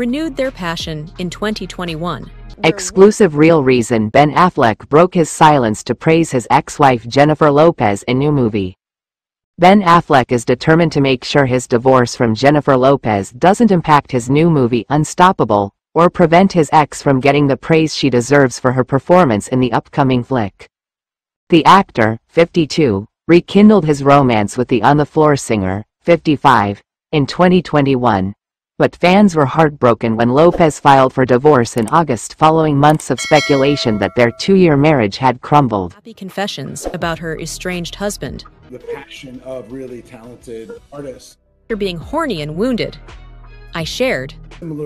renewed their passion in 2021. Exclusive real reason Ben Affleck broke his silence to praise his ex-wife Jennifer Lopez in new movie. Ben Affleck is determined to make sure his divorce from Jennifer Lopez doesn't impact his new movie Unstoppable, or prevent his ex from getting the praise she deserves for her performance in the upcoming flick. The actor, 52, rekindled his romance with the On the Floor singer, 55, in 2021. But fans were heartbroken when Lopez filed for divorce in August following months of speculation that their two-year marriage had crumbled. Happy confessions about her estranged husband. The passion of really talented artists. After being horny and wounded, I shared.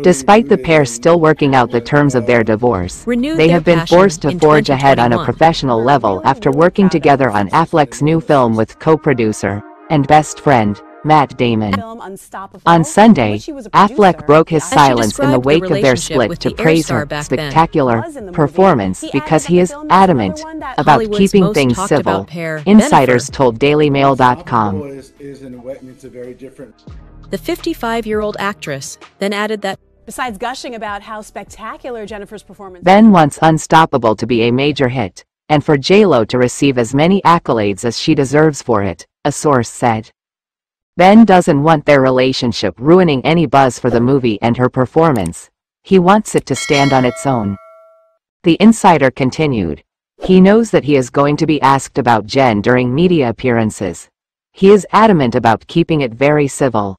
Despite the pair still working out the terms of their divorce, Renewed they have been forced to forge ahead on a professional level after working together on Affleck's new film with co-producer and best friend, Matt Damon. On Sunday, which he was a producer. Affleck broke his silence in the described the wake of their split to the praise her spectacular Was in the movie. performance He because he is film is another adamant about Hollywood's keeping things civil. Insiders Bennifer. told DailyMail.com. Unstoppable Is, is in a way, I mean, it's a very different The 55-year-old actress then added that Besides gushing about how spectacular Jennifer's performance Ben wants Unstoppable to be a major hit, and for J-Lo to receive as many accolades as she deserves for it, a source said. Ben doesn't want their relationship ruining any buzz for the movie and her performance. He wants it to stand on its own. The insider continued. He knows that he is going to be asked about Jen during media appearances. He is adamant about keeping it very civil.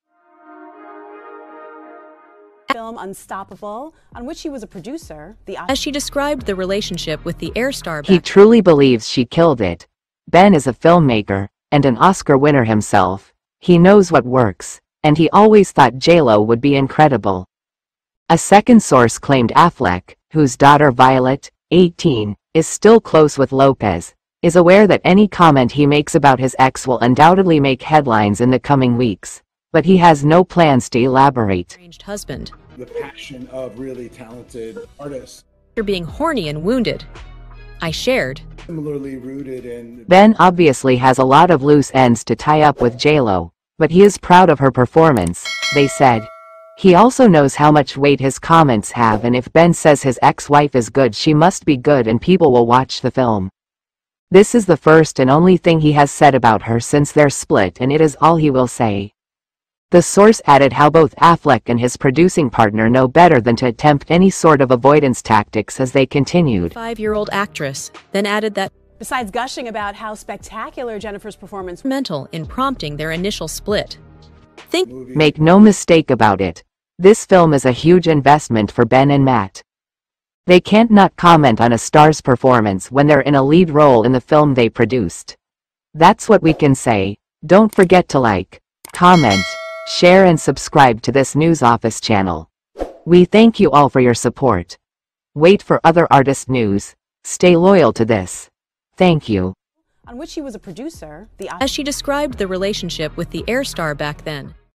film Unstoppable, on which he was a producer. The as she described the relationship with the Airstar back He truly believes she killed it. Ben is a filmmaker, and an Oscar winner himself. He knows what works, and he always thought J-Lo would be incredible. A second source claimed Affleck, whose daughter Violet, 18, is still close with Lopez, is aware that any comment he makes about his ex will undoubtedly make headlines in the coming weeks. But he has no plans to elaborate. estranged husband. the passion of really talented artists. After being horny and wounded, I shared. Ben obviously has a lot of loose ends to tie up with JLo, but he is proud of her performance, they said. He also knows how much weight his comments have and if Ben says his ex-wife is good she must be good and people will watch the film. This is the first and only thing he has said about her since their split and it is all he will say. The source added how both Affleck and his producing partner know better than to attempt any sort of avoidance tactics as they continued. Five-year-old actress then added that Besides gushing about how spectacular Jennifer's performance mental in prompting their initial split. Think Make no mistake about it. This film is a huge investment for Ben and Matt. They can't not comment on a star's performance when they're in a lead role in the film they produced. That's what we can say. Don't forget to like, comment, share and subscribe to this news office channel. We thank you all for your support. Wait for other artist news. Stay loyal to this. Thank you. on which he was a producer. The as she described the relationship with the Airstar back then.